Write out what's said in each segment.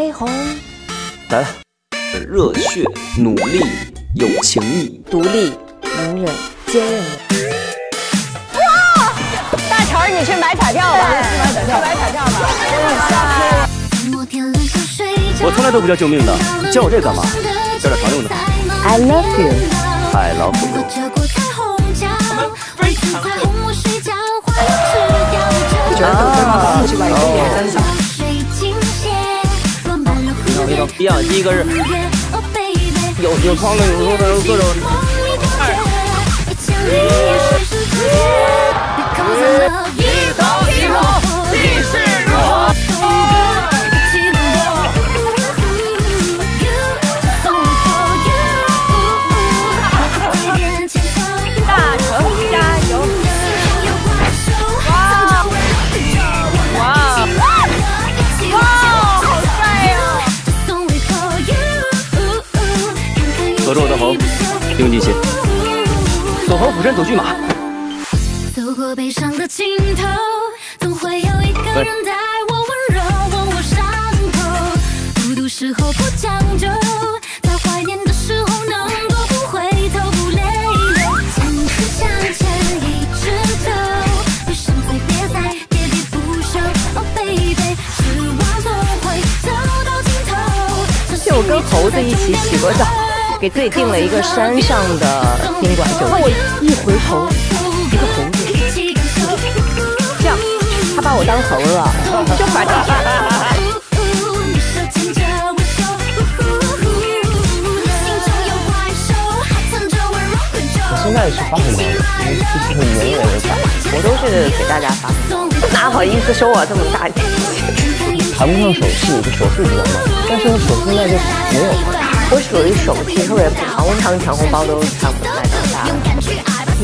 黑红。来了，热血、努力、有情义、独立、能忍、坚韧的。哇！大乔，你去买彩票吧，去买彩票吧。我从来都不叫救命的，叫我这干嘛？叫点常用的。I love you。I love you。我觉得等对方上去吧，一个眼真的。那个一样，第一个是有有窗的，有的各种。锁住我的喉，听进去。锁喉虎身走骏马。走过悲伤的尽头，总会有一个人带我温柔，吻我伤口。孤独时候不将就，在怀念的时候能够不回头不泪流。坚持向前一直走，别再喋喋不休。Oh baby，失望总会走到尽头。跟猴子一起洗过澡。给自己订了一个山上的宾馆酒店，我一回头，一个猴子，这样，他把我当猴了，就把这。我现在是发红包的，因为这是很年远的我都是给大家发红包，哪好意思收我这么大年纪？谈不上手气，就手速比较慢，但是手现在就没有。我属于手气特别不好，通常抢红包都抢不来的。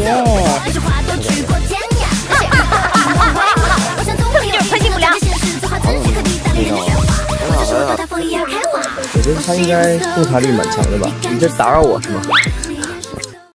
耶！推进不了。我觉得他应该洞察力蛮强的吧？你在打扰我是吗？